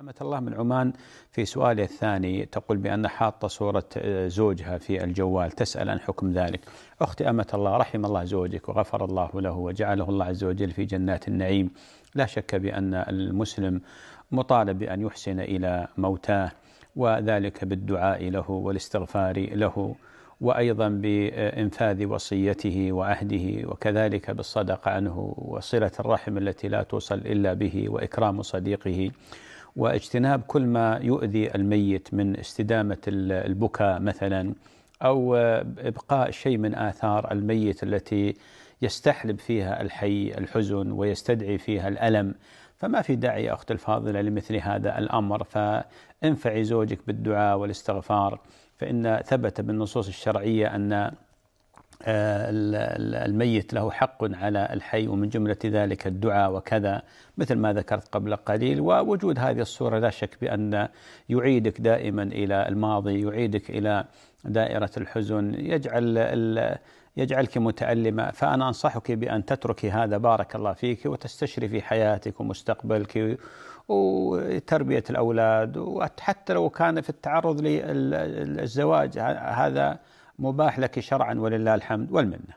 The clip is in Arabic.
أمة الله من عمان في سؤالي الثاني تقول بأن حاطة صورة زوجها في الجوال تسأل عن حكم ذلك. أختي أمة الله رحم الله زوجك وغفر الله له وجعله الله عز وجل في جنات النعيم. لا شك بأن المسلم مطالب بأن يحسن إلى موتاه وذلك بالدعاء له والاستغفار له وأيضا بإنفاذ وصيته وعهده وكذلك بالصدقة عنه وصلة الرحم التي لا توصل إلا به وإكرام صديقه. واجتناب كل ما يؤذي الميت من استدامة البكاء مثلا أو إبقاء شيء من آثار الميت التي يستحلب فيها الحي الحزن ويستدعي فيها الألم. فما في داعي يا أختي الفاضلة لمثل هذا الأمر فانفعي زوجك بالدعاء والاستغفار. فإن ثبت بالنصوص الشرعية أن الميت له حق على الحي ومن جملة ذلك الدعاء وكذا مثل ما ذكرت قبل قليل. ووجود هذه الصورة لا شك بأن يعيدك دائما إلى الماضي يعيدك إلى دائرة الحزن يجعل يجعلك متألمة. فأنا أنصحك بأن تتركي هذا بارك الله فيك وتستشرفي حياتك ومستقبلك وتربية الأولاد وحتى لو كان في التعرض للزواج هذا مباح لك شرعا ولله الحمد والمنة.